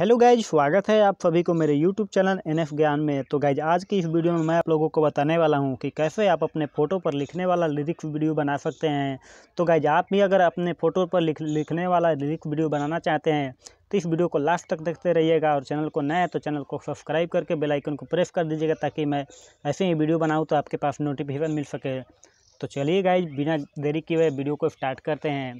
Hello guys, स्वागत है आप सभी को मेरे यूट्यूब चैनल एन एफ़ ज्ञान में। तो गाइज़, आज की इस वीडियो में मैं आप लोगों को बताने वाला हूँ कि कैसे आप अपने फ़ोटो पर लिखने वाला लिरिक्स वीडियो बना सकते हैं। तो गाइज़, आप भी अगर अपने फ़ोटो पर लिख, लिखने वाला लिरिक्स वीडियो बनाना चाहते हैं तो इस वीडियो को लास्ट तक देखते रहिएगा और चैनल को नया है तो चैनल को सब्सक्राइब करके बेलाइकन को प्रेस कर दीजिएगा ताकि मैं ऐसे ही वीडियो बनाऊँ तो आपके पास नोटिफिकेशन मिल सके। तो चलिए गाइज़, बिना देरी किए वीडियो को स्टार्ट करते हैं।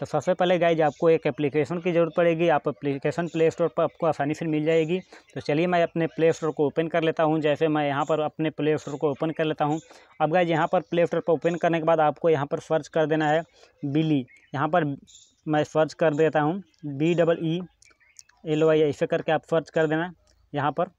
तो सबसे पहले गाइज़ आपको एक एप्लीकेशन की ज़रूरत पड़ेगी। आप एप्लीकेशन प्ले स्टोर पर आपको आसानी से मिल जाएगी। तो चलिए मैं अपने प्ले स्टोर को ओपन कर लेता हूँ। जैसे मैं यहाँ पर अपने प्ले स्टोर को ओपन कर लेता हूँ। अब गाइज़ यहाँ पर प्ले स्टोर पर ओपन करने के बाद आपको यहाँ पर सर्च कर देना है बिली यहाँ पर मैं सर्च कर देता हूँ B double E L Y ऐसे करके आप सर्च कर देना यहाँ पर।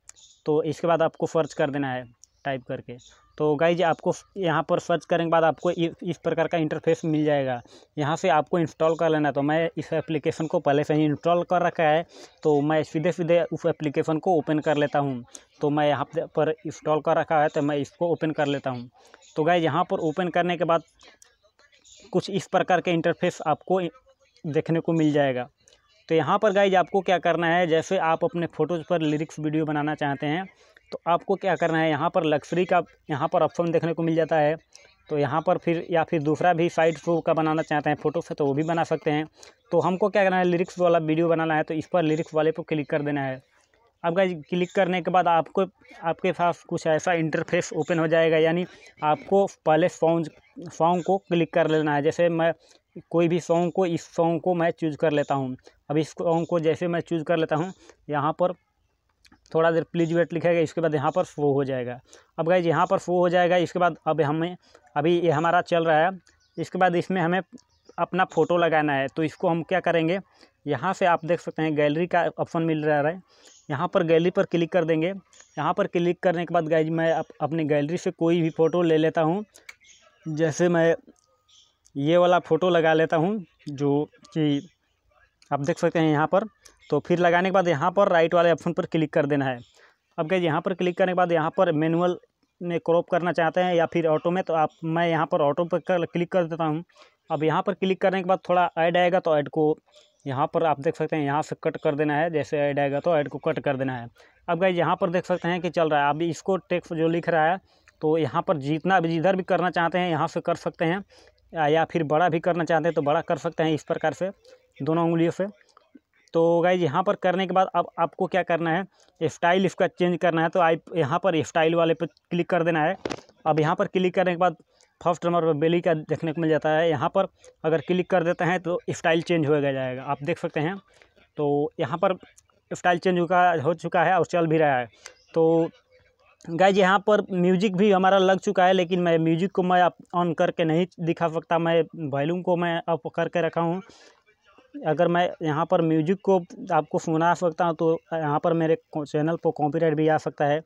तो इसके बाद आपको सर्च कर देना है टाइप करके। तो गाइज़ आपको यहाँ पर सर्च करने के बाद आपको इस प्रकार का इंटरफेस मिल जाएगा। यहाँ से आपको इंस्टॉल कर लेना तो मैं इस एप्लीकेशन को पहले से ही इंस्टॉल कर रखा है। तो मैं सीधे सीधे उस एप्लीकेशन को ओपन कर लेता हूँ। तो मैं यहाँ पर इंस्टॉल कर रखा है। तो मैं इसको ओपन कर लेता हूँ। तो गाइज़ यहाँ पर ओपन करने के बाद कुछ इस प्रकार के इंटरफेस आपको देखने को मिल जाएगा। तो यहाँ पर गाइज़ आपको क्या करना है? जैसे आप अपने फ़ोटोज़ पर लिरिक्स वीडियो बनाना चाहते हैं तो आपको क्या करना है, यहाँ पर लक्सरी का, यहाँ पर ऑप्शन देखने को मिल जाता है। तो यहाँ पर फिर, या फिर दूसरा भी साइड शो का बनाना चाहते हैं फ़ोटो से तो वो भी बना सकते हैं। तो हमको क्या करना है लिरिक्स वाला वीडियो बनाना है तो इस पर लिरिक्स वाले पर क्लिक कर देना है। गाइज़ क्लिक करने के बाद आपको, आपके पास कुछ ऐसा इंटरफेस ओपन हो जाएगा, यानी आपको पहले सॉन्ग सॉन्ग को क्लिक कर लेना है। जैसे मैं, कोई भी सॉन्ग को, इस सॉन्ग को मैं चूज़ कर लेता हूँ। अब इस सॉन्ग को जैसे मैं चूज़ कर लेता हूँ, यहाँ पर थोड़ा देर प्लीज़ वेट लिखेगा इसके बाद यहाँ पर शो हो जाएगा। अब गाइज़ यहाँ पर शो हो जाएगा इसके बाद अब हमें अभी ये हमारा चल रहा है इसके बाद इसमें हमें अपना फ़ोटो लगाना है तो इसको हम क्या करेंगे यहाँ से आप देख सकते हैं गैलरी का ऑप्शन मिल रहा है। यहाँ पर गैलरी पर क्लिक कर देंगे। यहाँ पर क्लिक करने के बाद गाइज़ मैं अप, अपनी गैलरी से कोई भी फ़ोटो ले लेता हूँ। जैसे मैं ये वाला फ़ोटो लगा लेता हूँ जो कि आप देख सकते हैं यहाँ पर। तो फिर लगाने के बाद यहाँ पर राइट वाले ऑप्शन पर क्लिक कर देना है। अब क्या यहाँ पर क्लिक करने के बाद यहाँ पर मैनुअल में क्रॉप करना चाहते हैं या फिर ऑटो में तो आप मैं यहाँ पर ऑटो पर कर, क्लिक कर देता हूँ। अब यहाँ पर क्लिक करने के बाद थोड़ा ऐड आएगा तो ऐड को यहाँ पर आप देख सकते हैं यहाँ से कट कर देना है। जैसे ऐड आएगा तो ऐड को कट कर देना है। अब गाइज़ यहाँ पर देख सकते हैं कि चल रहा है। अभी इसको टेक्स्ट जो लिख रहा है तो यहाँ पर जितना भी जिधर भी करना चाहते हैं यहाँ से कर सकते हैं। या फिर बड़ा भी करना चाहते हैं तो बड़ा कर सकते हैं इस प्रकार से दोनों उंगलियों से। तो गाइज़ यहाँ पर करने के बाद अब आपको क्या करना है? स्टाइल इसका चेंज करना है तो आप यहाँ पर स्टाइल वाले पर क्लिक कर देना है। अब यहाँ पर क्लिक करने के बाद फ़र्स्ट नंबर पर बेली का देखने को मिल जाता है। यहाँ पर अगर क्लिक कर देते हैं तो स्टाइल चेंज हो गया जाएगा। आप देख सकते हैं। तो यहाँ पर स्टाइल चेंज हो चुका है और चल भी रहा है। तो गाइज़ यहाँ पर म्यूज़िक भी हमारा लग चुका है, लेकिन मैं म्यूज़िक को मैं ऑन करके नहीं दिखा सकता। मैं वॉल्यूम को मैं अप करके रखा हूँ। अगर मैं यहाँ पर म्यूज़िक को आपको सुना सकता हूँ तो यहाँ पर मेरे चैनल पर कॉपीराइट भी आ सकता है।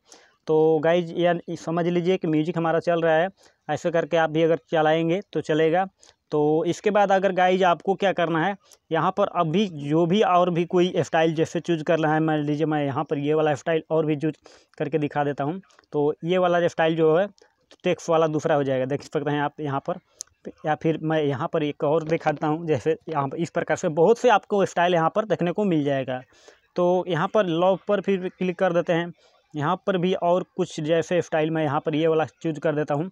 तो गाइज़, या समझ लीजिए कि म्यूज़िक हमारा चल रहा है। ऐसे करके आप भी अगर चलाएँगे तो चलेगा। तो इसके बाद अगर गाइज़ आपको क्या करना है, यहाँ पर अभी जो भी और भी कोई स्टाइल जैसे चूज़ करना है, मान लीजिए मैं यहाँ पर ये वाला स्टाइल और भी चूज़ करके दिखा देता हूँ। तो ये वाला स्टाइल जो है टेक्स वाला दूसरा हो जाएगा। देख सकते हैं आप यहाँ पर। या फिर मैं यहाँ पर एक और दिखाता हूँ, जैसे यहाँ पर इस प्रकार से बहुत से आपको स्टाइल यहाँ पर देखने को मिल जाएगा। तो यहाँ पर लॉक पर फिर क्लिक कर देते हैं। यहाँ पर भी और कुछ जैसे स्टाइल मैं यहाँ पर ये वाला चूज़ कर देता हूँ।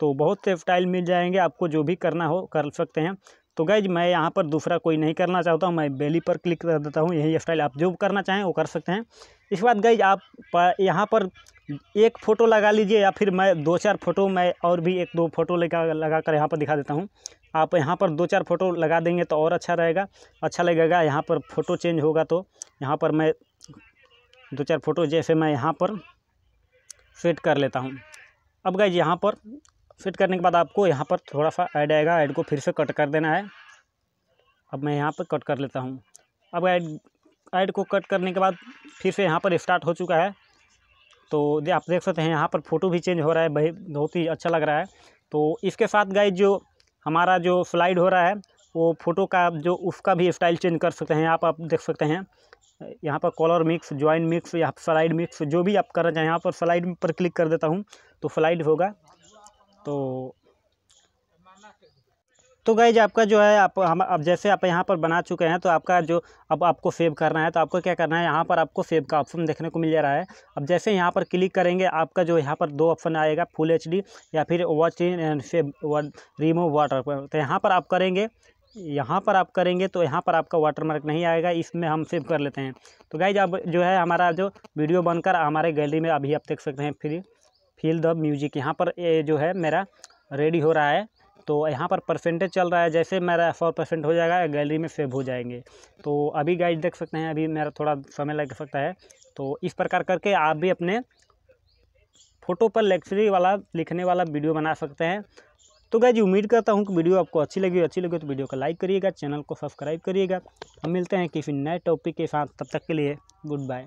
तो बहुत से स्टाइल मिल जाएँगे, आपको जो भी करना हो कर सकते हैं। तो गैज मैं यहाँ पर दूसरा कोई नहीं करना चाहता हूँ, मैं बेली पर क्लिक कर देता हूँ, यही स्टाइल आप जो करना चाहें, वो कर सकते हैं। इसके बाद गैज आप यहाँ पर एक फ़ोटो लगा लीजिए या फिर मैं दो चार फ़ोटो मैं और भी एक दो फ़ोटो लगा लगा कर यहाँ पर दिखा देता हूँ। आप यहाँ पर दो चार फ़ोटो लगा देंगे तो और अच्छा रहेगा अच्छा लगेगा, यहाँ पर फ़ोटो चेंज होगा तो। यहाँ पर मैं दो चार फ़ोटो जैसे मैं यहाँ पर सेट कर लेता हूँ। अब गैज यहाँ पर सेट करने के बाद आपको यहाँ पर थोड़ा सा ऐड आएगा। ऐड को फिर से कट कर देना है। अब मैं यहाँ पर कट कर लेता हूँ। अब ऐड ऐड को कट करने के बाद फिर से यहाँ पर स्टार्ट हो चुका है। तो आप देख सकते हैं यहाँ पर फ़ोटो भी चेंज हो रहा है। बहुत ही अच्छा लग रहा है। तो इसके साथ गाइज़ जो हमारा जो स्लाइड हो रहा है, वो फ़ोटो का जो, उसका भी स्टाइल चेंज कर सकते हैं। आप आप देख सकते हैं। यहाँ पर कॉलर मिक्स ज्वाइन मिक्स या स्लाइड मिक्स जो भी आप करना चाहें, यहाँ पर स्लाइड पर क्लिक कर देता हूँ। तो स्लाइड होगा। तो तो गाइज़ आपका जो है, आप, हम, अब जैसे आप यहाँ पर बना चुके हैं तो आपका जो, अब आपको सेव करना है तो आपको क्या करना है, यहाँ पर आपको सेव का ऑप्शन देखने को मिल जा रहा है। अब जैसे यहाँ पर क्लिक करेंगे, आपका जो यहाँ पर दो ऑप्शन आएगा फुल एचडी या फिर watch and save remove water तो यहाँ पर आप करेंगे, यहाँ पर आप करेंगे तो यहाँ पर आपका वाटर मार्क नहीं आएगा, इसमें हम सेव कर लेते हैं। तो गाइज़ अब जो है, हमारा जो वीडियो बनकर हमारे गैलरी में, अभी आप देख सकते हैं फिर फील द म्यूज़िक यहाँ पर ये जो है मेरा रेडी हो रहा है तो यहाँ पर परसेंटेज चल रहा है। जैसे मेरा सौ परसेंट हो जाएगा गैलरी में सेव हो जाएँगे। तो अभी गाइड देख सकते हैं, अभी मेरा थोड़ा समय लग सकता है। तो इस प्रकार करके आप भी अपने फ़ोटो पर लेक्चरी वाला, लिखने वाला वीडियो बना सकते हैं। तो गाइज़ उम्मीद करता हूँ कि वीडियो आपको अच्छी लगी अच्छी लगी तो वीडियो को लाइक करिएगा चैनल को सब्सक्राइब करिएगा। हम मिलते हैं किसी नए टॉपिक के साथ। तब तक के लिए गुड बाय